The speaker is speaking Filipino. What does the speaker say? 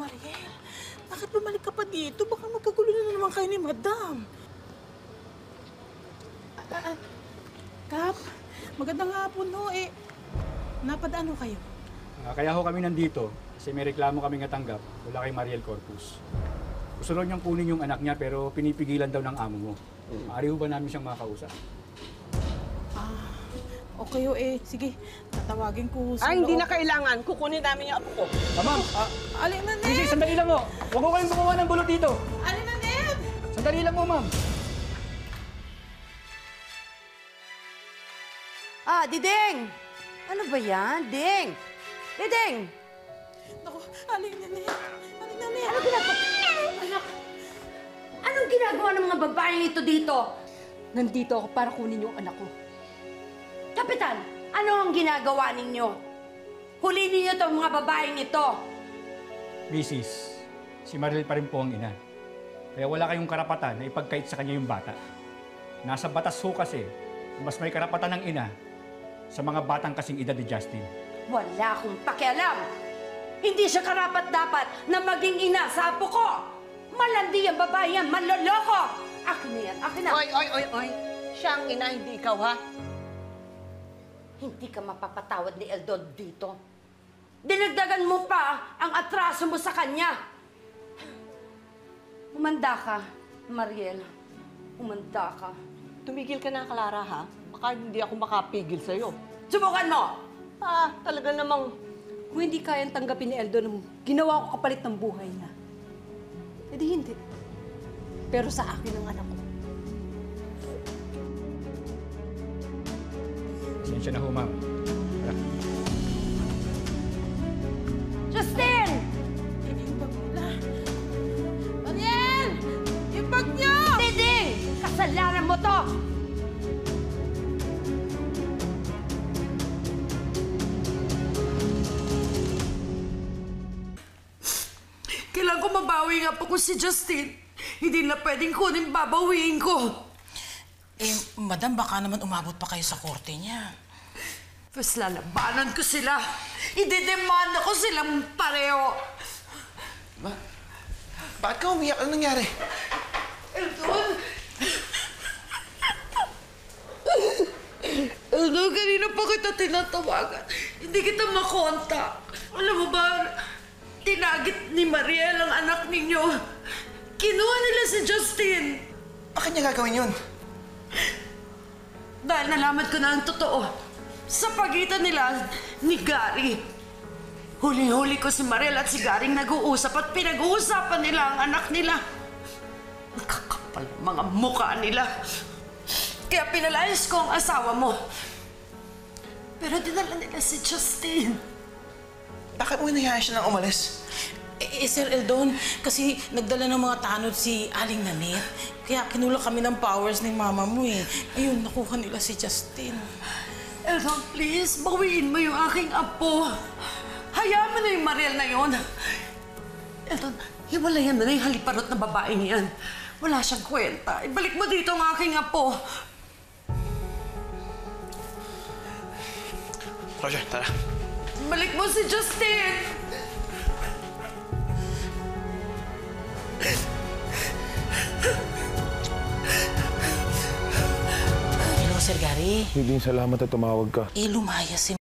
Mariel? Bakit bumalik ka pa dito? Baka magkagulo na naman kayo ni Madam. Ah, ah, Kap, magandang hapon no. Eh, napadaan ho kayo. Ah, kaya ho kami nandito kasi may reklamo kami nga tanggap mula kay Mariel Corpus. Gusto raw niyang kunin yung anak niya pero pinipigilan daw ng amo mo. Maaari ho ba namin siyang makausap? Okay ho eh. Sige, tatawagin ko sa Ay, hindi loob. na kailangan. Kukunin namin yung apo ko. Ah, ma'am! Ah, Alin na, Ned? sandali lang ho! Huwag ho kayong gumawa ng bulot dito! Alin na, Ned? Sandali lang ho, ma'am! Ah, Dideng! Ano ba yan? Ding! Dideng! Naku, alin na, Ned? Alin na, Ned? Ano ginagawa? Anak! Anong ginagawa ng mga babaeng ito dito? Nandito ako para kunin yung anak ko. Kapitan, ano ang ginagawa ninyo? Huli ninyo itong mga babaeng ito. Mrs., si Mariel pa rin po ang ina. Kaya wala kayong karapatan na ipagkait sa kanya yung bata. Nasa batas ho kasi, mas may karapatan ng ina sa mga batang kasing edad ni Justin. Wala akong pakialam. Hindi siya karapat-dapat na maging ina sa apo ko. Malandi ang babae yan, manloloko. Akin na yan, akin na. Oy, oy, oy, oy. Siya ang ina, hindi ikaw, ha? Hindi ka mapapatawad ni Eldon dito. Dinagdagan mo pa ang atraso mo sa kanya. Umanda ka, Mariel. Umanda ka. Tumigil ka na, Clara, ha? Baka hindi ako makapigil sa'yo. Subukan mo! Ah, talaga namang... Kung hindi kayang tanggapin ni Eldo na ginawa ko kapalit ng buhay niya, edi hindi. Pero sa akin ang anak ko. Pasensya na ho, ma'am. Tara. Justin! Mariel! Yung bag niyo! Diding! Kasalanan mo to! Kailangan ko mabawi nga po ko si Justin. Hindi na pwedeng kunin babawiin ko. Eh, Madam, baka naman umabot pa kayo sa korte niya. Mas lalabanan ko sila. Idedemanda ko silang pareho. Ba? Bakit ka umiyak? Ano nangyari? Eldon! Eldon, kanina pa kita tinatawagan. Hindi kita makontak. Alam mo ba, tinagit ni Mariel ang anak ninyo. Kinuha nila si Justin. Bakit niya gagawin yun? Dahil nalaman ko na ang totoo. Sa pagitan nila ni Gary. Huling-huli ko si Mariel at si Gary nag-uusap at pinag-uusapan nila ang anak nila. Ang kakapal ng mga mukha nila. Kaya pinalayas ko ang asawa mo. Pero dinala nila si Justin. Bakit mo hinayaan siya nang umalis? Eh, eh, Sir Eldon, kasi nagdala ng mga tanod si Aling Nanit. Kaya kinula kami ng powers ni mama mo eh. Ayun, nakuha nila si Justin. Eldon, please, bawiin mo yung aking apo. Hayaan mo na yung Mariel na yun. Eldon, hiwalayan mo na yung haliparot na babaeng yan. Wala siyang kwenta. Ibalik mo dito ang aking apo. Roger, tara. Balik mo si Justin! Sir Gary. Hindi salamat at tumawag ka. Eh, lumaya si